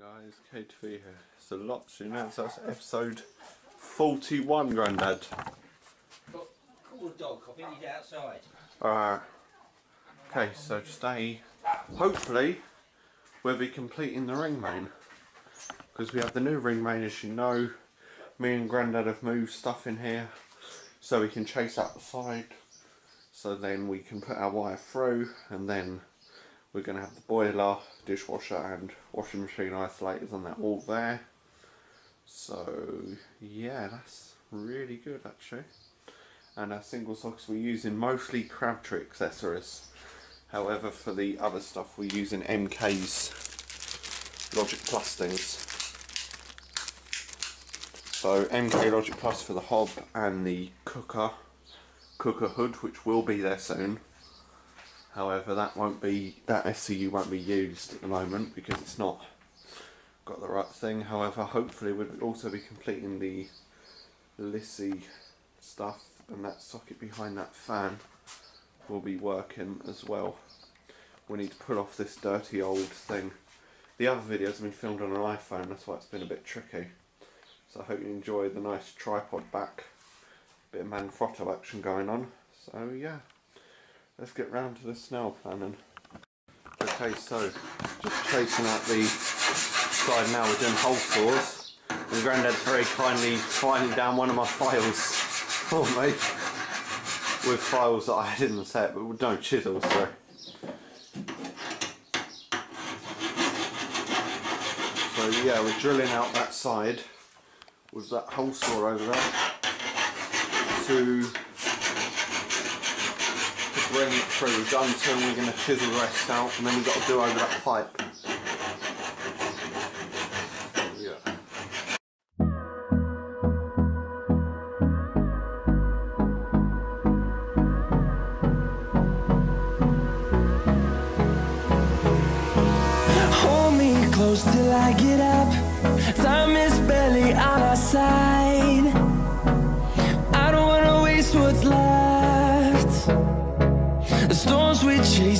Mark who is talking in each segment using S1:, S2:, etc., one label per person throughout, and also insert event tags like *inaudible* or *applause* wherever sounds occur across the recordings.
S1: guys, KTV here. It's a lot to announce that's episode 41, Grandad.
S2: Call the dog, I think he's outside.
S1: Alright. Okay, so today, hopefully, we'll be completing the ring main. Because we have the new ring main, as you know. Me and Grandad have moved stuff in here so we can chase out the side. So then we can put our wire through and then we're going to have the boiler, dishwasher and washing machine isolators and they're all there. So yeah, that's really good actually. And our single sockets we're using mostly Crabtree accessories. However, for the other stuff we're using MK's Logic Plus things. So MK Logic Plus for the hob and the cooker, cooker hood, which will be there soon. However, that won't be that SCU won't be used at the moment because it's not got the right thing. However, hopefully we'll also be completing the Lissy stuff and that socket behind that fan will be working as well. We need to pull off this dirty old thing. The other videos have been filmed on an iPhone, that's why it's been a bit tricky. So I hope you enjoy the nice tripod back, bit of Manfrotto action going on. So yeah let's get round to the snail planning. Okay, so just chasing out the side now, we're doing hole saws. And Grandad's very kindly filing down one of my files for me. With files that I had in the set, but with no chisels, so. So yeah, we're drilling out that side with that hole saw over there to bring it through. And we're going to chisel the rest out and then we've got to do over that pipe.
S3: Hold me close till I get up. Time is barely on our side.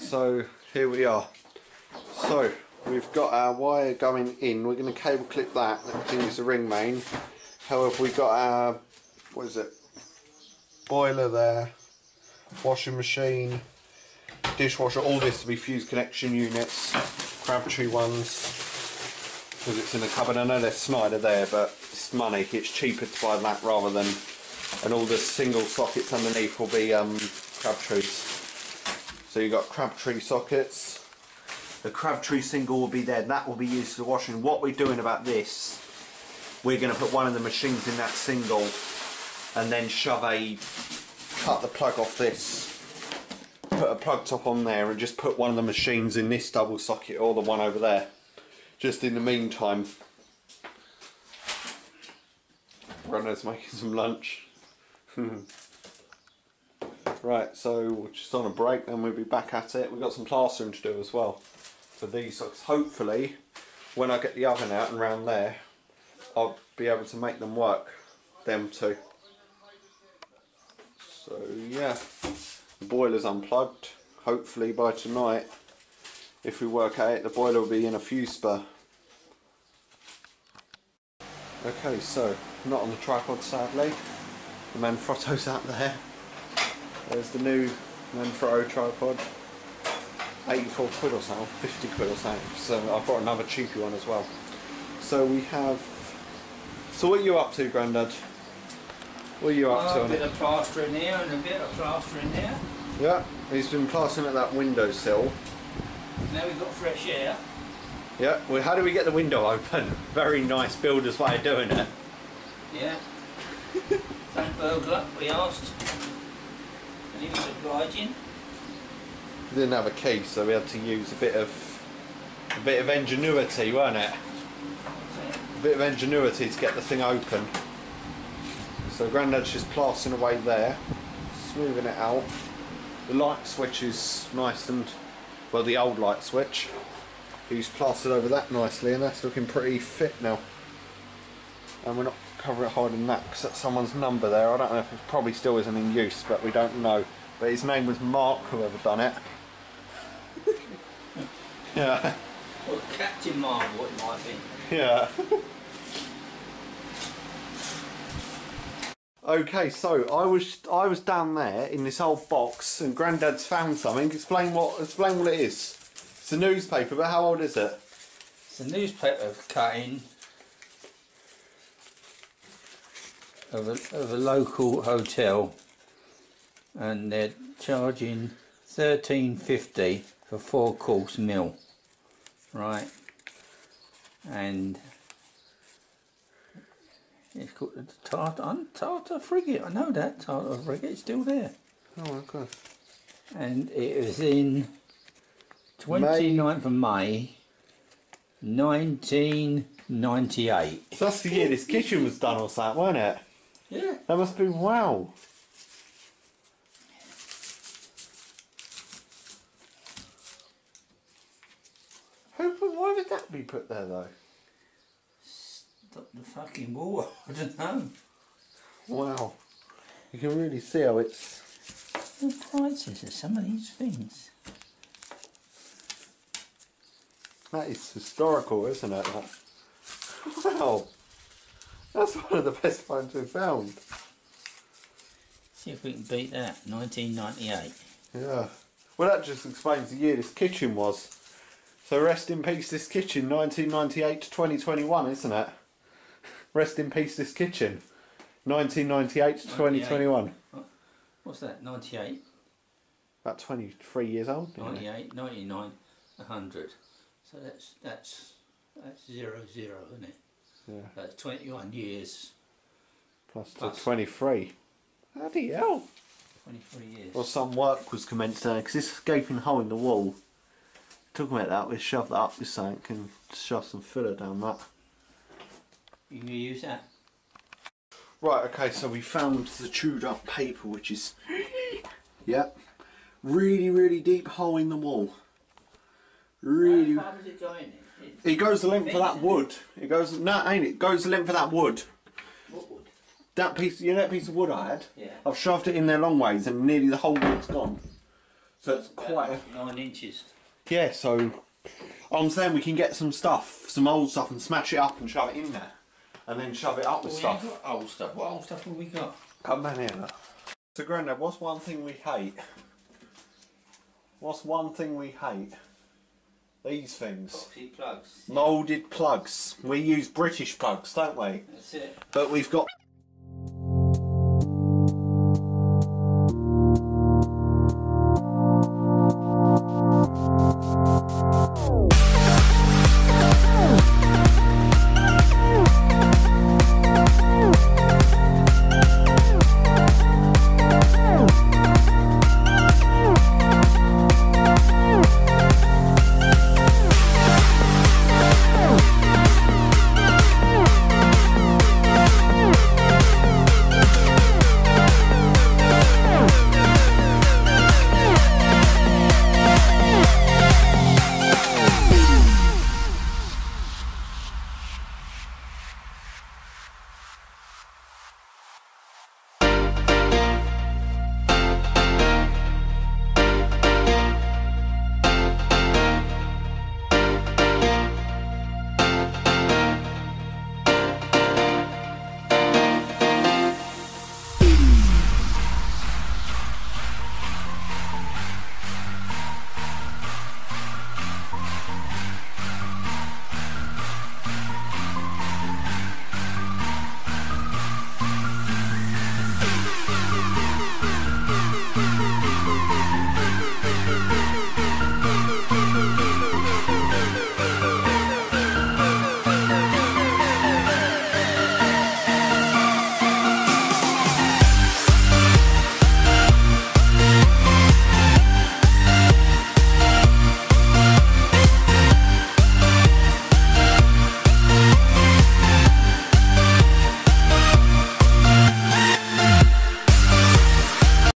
S1: so here we are. So we've got our wire going in. We're going to cable clip that. That is the ring main. However, we've got our what is it? Boiler there, washing machine, dishwasher. All this to be fused connection units, Crabtree ones. Because it's in the cupboard. I know there's Schneider there, but it's money. It's cheaper to buy that rather than. And all the single sockets underneath will be um, Crabtrees. So you've got Crabtree sockets. The Crabtree single will be there. That will be used for washing. What we're doing about this, we're going to put one of the machines in that single and then shove a, cut the plug off this, put a plug top on there and just put one of the machines in this double socket or the one over there. Just in the meantime. Runner's making some lunch. *laughs* Right, so we're just on a break, then we'll be back at it. We've got some plastering to do as well for these socks. Hopefully, when I get the oven out and round there, I'll be able to make them work, them too. So yeah, the boiler's unplugged. Hopefully by tonight, if we work at it, the boiler will be in a fuse spur. Okay, so not on the tripod sadly. The Manfrotto's out there. There's the new Manfrotto tripod. 84 quid or something, 50 quid or something. So I've got another cheapy one as well. So we have. So what are you up to, Grandad? What are you up to
S2: a bit
S1: it?
S2: of plaster in there and a bit of plaster in there.
S1: Yeah, he's been plastering at that windowsill.
S2: Now we've got fresh air.
S1: Yeah, well, how do we get the window open? *laughs* Very nice builder's way of doing it.
S2: Yeah. *laughs* Thank burglar, we asked.
S1: Didn't have a key, so we had to use a bit of a bit of ingenuity, weren't it? A bit of ingenuity to get the thing open. So Grandad's just plastering away there, smoothing it out. The light switch is nice and well, the old light switch. He's plastered over that nicely, and that's looking pretty fit now. And we're not covering hiding that because that's someone's number there. I don't know if it probably still isn't in use, but we don't know. But his name was Mark, whoever done it. *laughs* yeah,
S2: Well, Captain Marvel, it might be.
S1: yeah. *laughs* okay, so I was I was down there in this old box, and Grandad's found something. Explain what explain what it is. It's a newspaper, but how old is it?
S2: It's a newspaper cutting of a, of a local hotel, and they're charging thirteen fifty for four course meal, right? And it's called the Tartar, Tartar frigate. I know that Tartar frigate's still there,
S1: Oh, okay.
S2: and it was in 29th of May, nineteen ninety eight.
S1: So that's the year this kitchen was done, or something, weren't it?
S2: Yeah.
S1: That must be wow. Who? put- Why would that be put there though?
S2: Stop the fucking war. *laughs* I don't know.
S1: Wow. You can really see how it's.
S2: The prices of some of these things.
S1: That is historical, isn't it? That? *laughs* Wow. That's one of the best phones we've found.
S2: See if we can beat that. 1998.
S1: Yeah. Well, that just explains the year this kitchen was. So rest in peace, this kitchen, 1998 to 2021, isn't it? Rest in peace, this kitchen, 1998 to 2021.
S2: What's that? 98,
S1: About 23 years old. isn't it?
S2: 98, 99, 100. So that's that's that's zero zero, isn't it?
S1: Yeah.
S2: That's 21 years,
S1: Plus to
S2: Plus.
S1: 23. Bloody hell.
S2: 23 years.
S1: Well, some work was commenced there because this gaping hole in the wall. Talking about that, we shoved that up with something and shove some filler down that.
S2: You can use that.
S1: Right, okay, so we found the chewed up paper, which is. *laughs* Yep. Really, really deep hole in the wall. Really.
S2: How far does it go in? It,
S1: It goes the length of that wood. It goes. No, ain't it? Goes the length of that wood.
S2: what would?
S1: That piece, you know that piece of wood I had?
S2: Yeah.
S1: I've shoved it in there long ways and nearly the whole wood's gone. So it's quite a.
S2: Nine inches.
S1: Yeah, so. I'm saying we can get some stuff, some old stuff, and smash it up and shove it in there. And then shove it up with
S2: Well,
S1: stuff.
S2: got old stuff. What old stuff have we got?
S1: Come down here. look. So, Grandad, what's one thing we hate? What's one thing we hate? These things.
S2: Boxy plugs.
S1: Moulded plugs. We use British plugs, don't we?
S2: That's it.
S1: But we've got